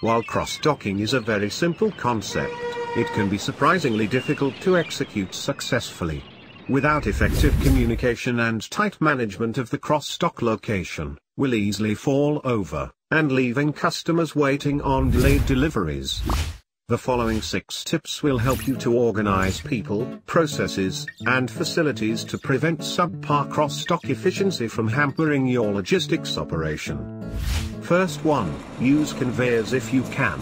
While cross-docking is a very simple concept, it can be surprisingly difficult to execute successfully. Without effective communication and tight management of the cross-dock location, will easily fall over, and leaving customers waiting on delayed deliveries. The following six tips will help you to organize people, processes, and facilities to prevent subpar cross-dock efficiency from hampering your logistics operation. First 1. Use conveyors if you can.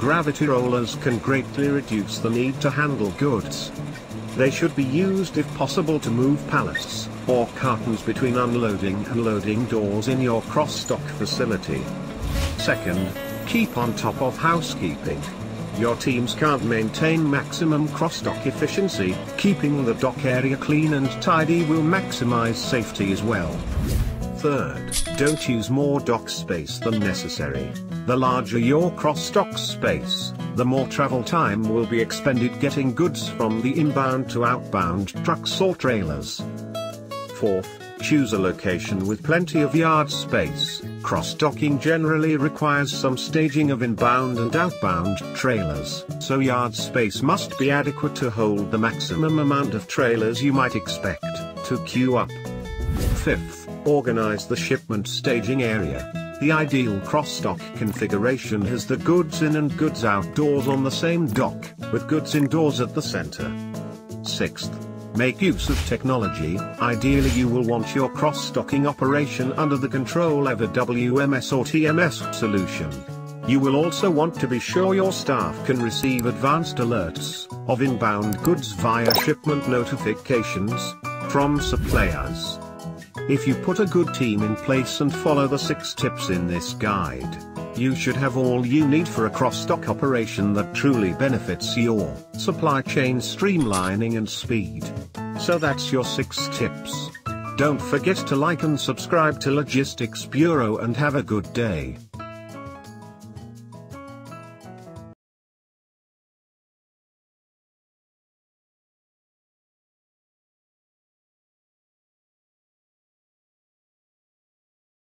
Gravity rollers can greatly reduce the need to handle goods. They should be used if possible to move pallets, or cartons between unloading and loading doors in your cross-dock facility. Second, keep on top of housekeeping. Your teams can't maintain maximum cross-dock efficiency, keeping the dock area clean and tidy will maximize safety as well. Third, don't use more dock space than necessary. The larger your cross-dock space, the more travel time will be expended getting goods from the inbound to outbound trucks or trailers. Fourth, choose a location with plenty of yard space. Cross-docking generally requires some staging of inbound and outbound trailers, so yard space must be adequate to hold the maximum amount of trailers you might expect to queue up. Fifth, organize the shipment staging area. The ideal cross-dock configuration has the goods in and goods outdoors on the same dock, with goods indoors at the center. Sixth, Make use of technology, ideally you will want your cross-docking operation under the control of a WMS or TMS solution. You will also want to be sure your staff can receive advanced alerts of inbound goods via shipment notifications from suppliers. If you put a good team in place and follow the 6 tips in this guide, you should have all you need for a cross-dock operation that truly benefits your supply chain streamlining and speed. So that's your 6 tips. Don't forget to like and subscribe to Logistics Bureau and have a good day.